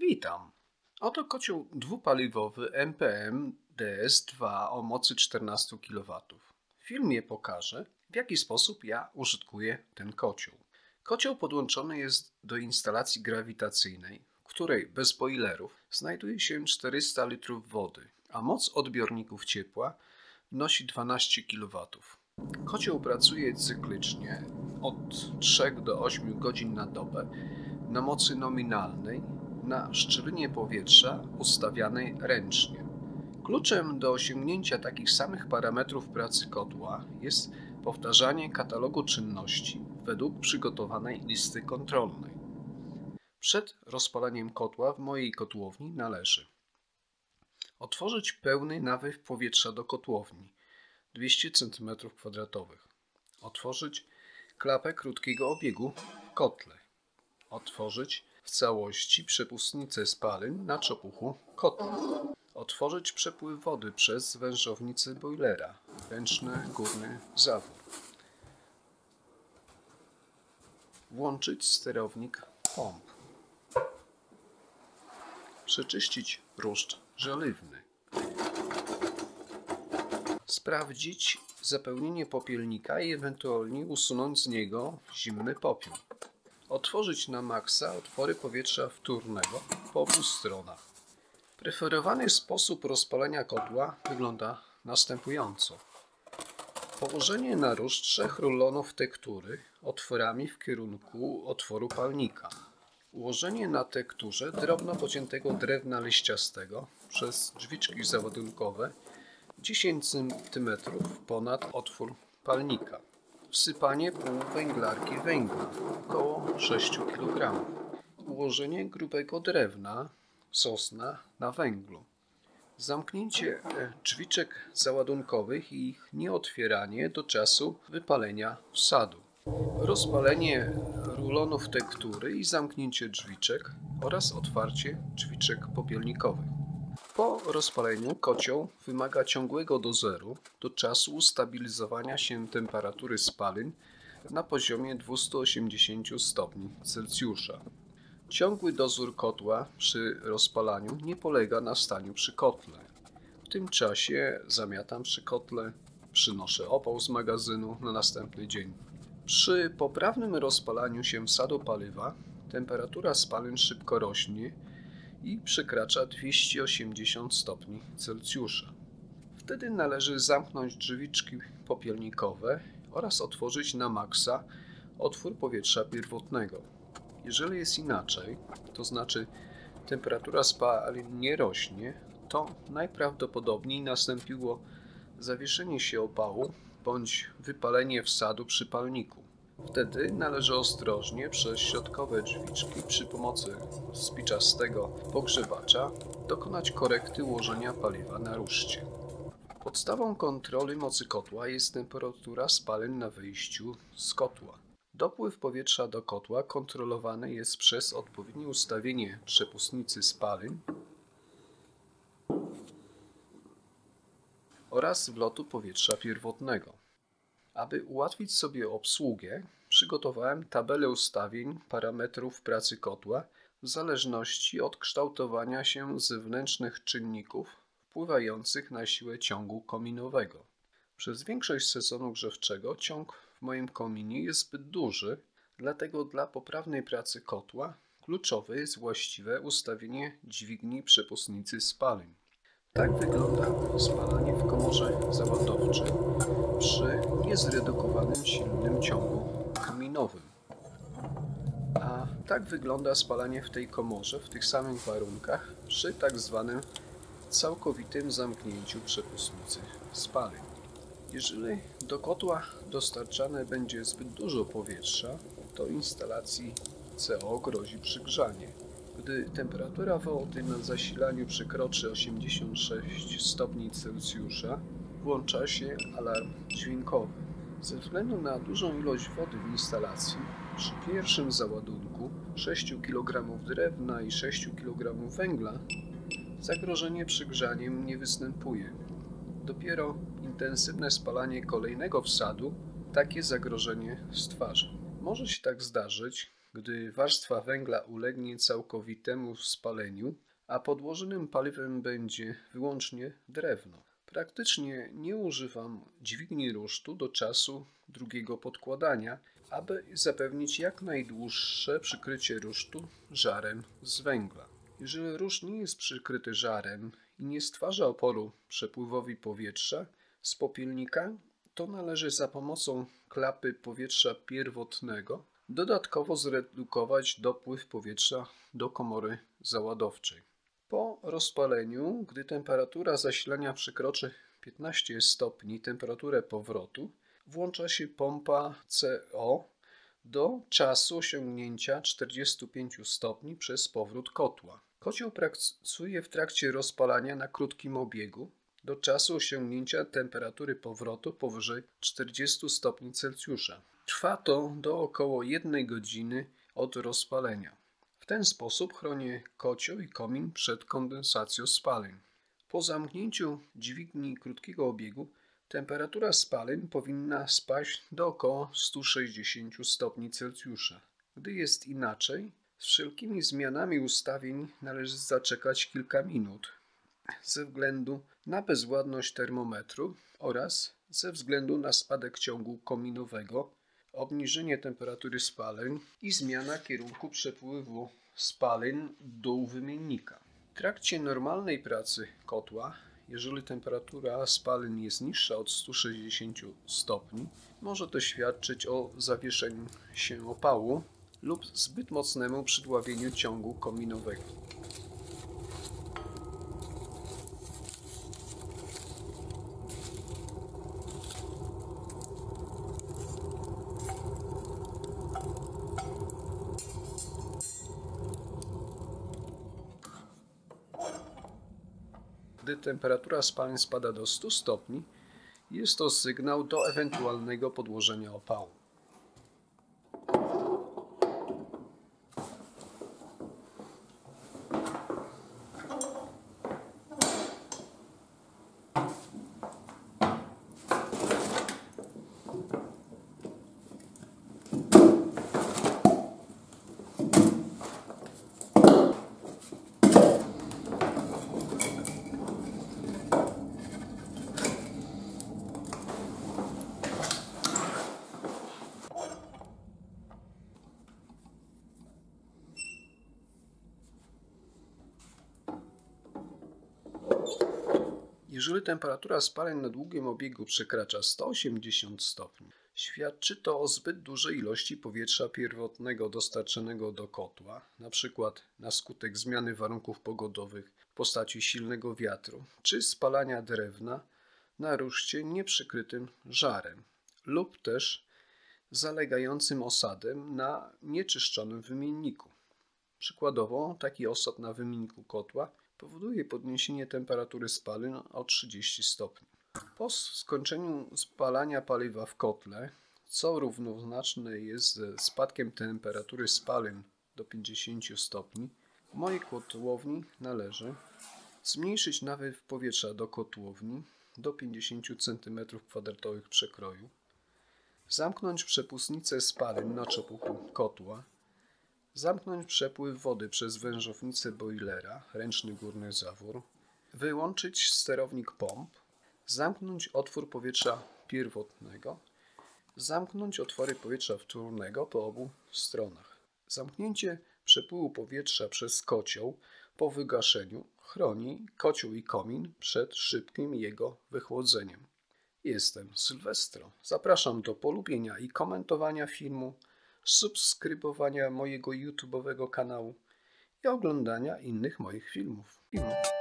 Witam. Oto kocioł dwupaliwowy MPM DS2 o mocy 14 kW. W filmie pokażę, w jaki sposób ja użytkuję ten kocioł. Kocioł podłączony jest do instalacji grawitacyjnej, w której bez boilerów znajduje się 400 litrów wody, a moc odbiorników ciepła wynosi 12 kW. Kocioł pracuje cyklicznie od 3 do 8 godzin na dobę na mocy nominalnej na szczelinie powietrza ustawianej ręcznie. Kluczem do osiągnięcia takich samych parametrów pracy kotła jest powtarzanie katalogu czynności według przygotowanej listy kontrolnej. Przed rozpaleniem kotła w mojej kotłowni należy otworzyć pełny nawyw powietrza do kotłowni 200 cm2, otworzyć klapę krótkiego obiegu w kotle, otworzyć w całości przepustnicę spalin na czopuchu kotła. Otworzyć przepływ wody przez wężownicę boilera, ręczny górny zawór. Włączyć sterownik pomp. Przeczyścić ruszcz żeliwny. Sprawdzić zapełnienie popielnika i ewentualnie usunąć z niego zimny popiół. Otworzyć na maksa otwory powietrza wtórnego po obu stronach. Preferowany sposób rozpalenia kotła wygląda następująco. Położenie na róż trzech rulonów tektury otworami w kierunku otworu palnika. Ułożenie na tekturze drobno pociętego drewna liściastego przez drzwiczki załadunkowe 10 cm ponad otwór palnika. Wsypanie pół węglarki węgla, około 6 kg. Ułożenie grubego drewna, sosna na węglu. Zamknięcie e, drzwiczek załadunkowych i ich nieotwieranie do czasu wypalenia wsadu. Rozpalenie rulonów tektury i zamknięcie drzwiczek oraz otwarcie drzwiczek popielnikowych. Po rozpaleniu kocioł wymaga ciągłego dozoru do czasu ustabilizowania się temperatury spalin na poziomie 280 stopni Celsjusza. Ciągły dozór kotła przy rozpalaniu nie polega na staniu przy kotle. W tym czasie zamiatam przy kotle, przynoszę opał z magazynu na następny dzień. Przy poprawnym rozpalaniu się wsadu paliwa temperatura spalin szybko rośnie i przekracza 280 stopni Celsjusza. Wtedy należy zamknąć drzwiczki popielnikowe oraz otworzyć na maksa otwór powietrza pierwotnego. Jeżeli jest inaczej, to znaczy temperatura spalin nie rośnie, to najprawdopodobniej nastąpiło zawieszenie się opału bądź wypalenie wsadu przy palniku. Wtedy należy ostrożnie przez środkowe drzwiczki przy pomocy spiczastego pogrzewacza dokonać korekty ułożenia paliwa na ruszcie. Podstawą kontroli mocy kotła jest temperatura spalin na wyjściu z kotła. Dopływ powietrza do kotła kontrolowany jest przez odpowiednie ustawienie przepustnicy spalin oraz wlotu powietrza pierwotnego. Aby ułatwić sobie obsługę, przygotowałem tabelę ustawień parametrów pracy kotła w zależności od kształtowania się zewnętrznych czynników wpływających na siłę ciągu kominowego. Przez większość sezonu grzewczego ciąg w moim kominie jest zbyt duży, dlatego dla poprawnej pracy kotła kluczowe jest właściwe ustawienie dźwigni przepustnicy spalin. Tak wygląda spalanie w komorze załadowczej przy niezredukowanym silnym ciągu kominowym. A tak wygląda spalanie w tej komorze w tych samych warunkach przy tak zwanym całkowitym zamknięciu przepustnicy spalin. Jeżeli do kotła dostarczane będzie zbyt dużo powietrza, to instalacji CO grozi przygrzanie. Gdy temperatura wody na zasilaniu przekroczy 86 stopni Celsjusza, włącza się alarm dźwiękowy. Ze względu na dużą ilość wody w instalacji, przy pierwszym załadunku 6 kg drewna i 6 kg węgla, zagrożenie przygrzaniem nie występuje. Dopiero intensywne spalanie kolejnego wsadu takie zagrożenie stwarza. Może się tak zdarzyć, gdy warstwa węgla ulegnie całkowitemu spaleniu, a podłożonym paliwem będzie wyłącznie drewno. Praktycznie nie używam dźwigni rusztu do czasu drugiego podkładania, aby zapewnić jak najdłuższe przykrycie rusztu żarem z węgla. Jeżeli ruszt nie jest przykryty żarem i nie stwarza oporu przepływowi powietrza z popielnika, to należy za pomocą klapy powietrza pierwotnego dodatkowo zredukować dopływ powietrza do komory załadowczej. Po rozpaleniu, gdy temperatura zasilania przekroczy 15 stopni temperaturę powrotu, włącza się pompa CO do czasu osiągnięcia 45 stopni przez powrót kotła. Kocioł pracuje w trakcie rozpalania na krótkim obiegu do czasu osiągnięcia temperatury powrotu powyżej 40 stopni Celsjusza. Trwa to do około 1 godziny od rozpalenia. W ten sposób chronię kocioł i komin przed kondensacją spalin. Po zamknięciu dźwigni krótkiego obiegu temperatura spalin powinna spaść do około 160 stopni Celsjusza. Gdy jest inaczej, z wszelkimi zmianami ustawień należy zaczekać kilka minut ze względu na bezładność termometru oraz ze względu na spadek ciągu kominowego, obniżenie temperatury spalin i zmiana kierunku przepływu spalin do wymiennika. W trakcie normalnej pracy kotła, jeżeli temperatura spalin jest niższa od 160 stopni, może to świadczyć o zawieszeniu się opału lub zbyt mocnemu przydławieniu ciągu kominowego. Gdy temperatura spalin spada do 100 stopni, jest to sygnał do ewentualnego podłożenia opału. Jeżeli temperatura spalin na długim obiegu przekracza 180 stopni, świadczy to o zbyt dużej ilości powietrza pierwotnego dostarczonego do kotła, np. na skutek zmiany warunków pogodowych w postaci silnego wiatru czy spalania drewna na ruszcie nieprzykrytym żarem lub też zalegającym osadem na nieczyszczonym wymienniku. Przykładowo taki osad na wymienniku kotła powoduje podniesienie temperatury spalin o 30 stopni. Po skończeniu spalania paliwa w kotle, co równoznaczne jest ze spadkiem temperatury spalin do 50 stopni, w mojej kotłowni należy zmniejszyć nawiew powietrza do kotłowni do 50 cm2 przekroju, zamknąć przepustnicę spalin na czopuchu kotła, Zamknąć przepływ wody przez wężownicę boilera, ręczny górny zawór. Wyłączyć sterownik pomp. Zamknąć otwór powietrza pierwotnego. Zamknąć otwory powietrza wtórnego po obu stronach. Zamknięcie przepływu powietrza przez kocioł po wygaszeniu chroni kocioł i komin przed szybkim jego wychłodzeniem. Jestem Sylwestro. Zapraszam do polubienia i komentowania filmu subskrybowania mojego YouTube'owego kanału i oglądania innych moich filmów. filmów.